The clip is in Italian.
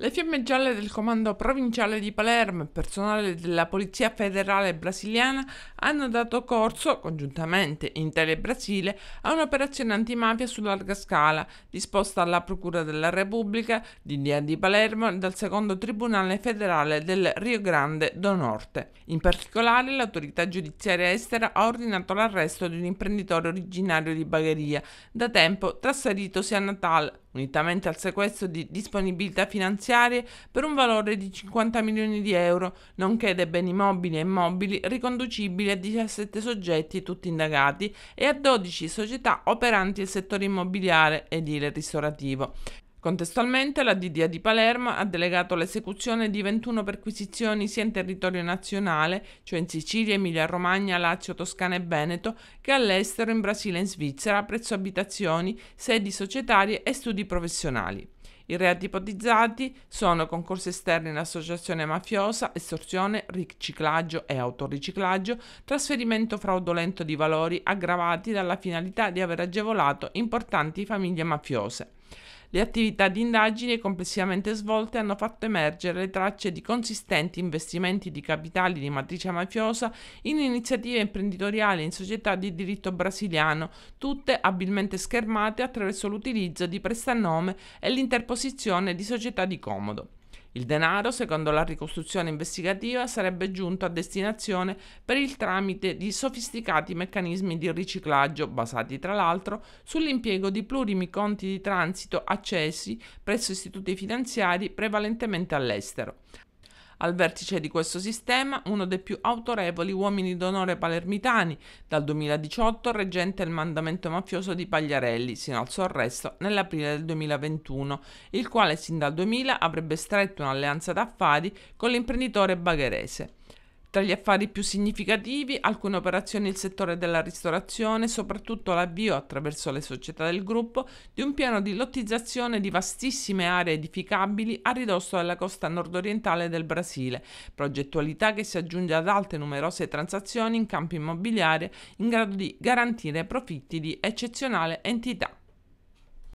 Le fiamme gialle del comando provinciale di Palermo e personale della Polizia Federale brasiliana hanno dato corso, congiuntamente in Italia e Brasile, a un'operazione antimafia su larga scala, disposta alla Procura della Repubblica di Dia di Palermo e dal secondo Tribunale federale del Rio Grande do Norte. In particolare, l'autorità giudiziaria estera ha ordinato l'arresto di un imprenditore originario di Bagheria, da tempo trasferitosi a Natal, unitamente al sequestro di disponibilità finanziarie per un valore di 50 milioni di euro, nonché dei beni mobili e immobili riconducibili a 17 soggetti tutti indagati e a 12 società operanti nel settore immobiliare edile ristorativo. Contestualmente la DDA di Palermo ha delegato l'esecuzione di 21 perquisizioni sia in territorio nazionale, cioè in Sicilia, Emilia Romagna, Lazio, Toscana e Veneto, che all'estero in Brasile e in Svizzera, presso abitazioni, sedi societarie e studi professionali. I reati ipotizzati sono concorsi esterni in associazione mafiosa, estorsione, riciclaggio e autoriciclaggio, trasferimento fraudolento di valori aggravati dalla finalità di aver agevolato importanti famiglie mafiose. Le attività di indagine complessivamente svolte hanno fatto emergere le tracce di consistenti investimenti di capitali di matrice mafiosa in iniziative imprenditoriali in società di diritto brasiliano, tutte abilmente schermate attraverso l'utilizzo di prestanome e l'interposizione di società di comodo. Il denaro, secondo la ricostruzione investigativa, sarebbe giunto a destinazione per il tramite di sofisticati meccanismi di riciclaggio basati tra l'altro sull'impiego di plurimi conti di transito accesi presso istituti finanziari prevalentemente all'estero. Al vertice di questo sistema uno dei più autorevoli uomini d'onore palermitani, dal 2018 reggente il mandamento mafioso di Pagliarelli, sino al suo arresto nell'aprile del 2021, il quale sin dal 2000 avrebbe stretto un'alleanza d'affari con l'imprenditore bagherese. Tra gli affari più significativi, alcune operazioni nel settore della ristorazione, soprattutto l'avvio attraverso le società del gruppo di un piano di lottizzazione di vastissime aree edificabili a ridosso della costa nordorientale del Brasile, progettualità che si aggiunge ad altre numerose transazioni in campo immobiliare in grado di garantire profitti di eccezionale entità.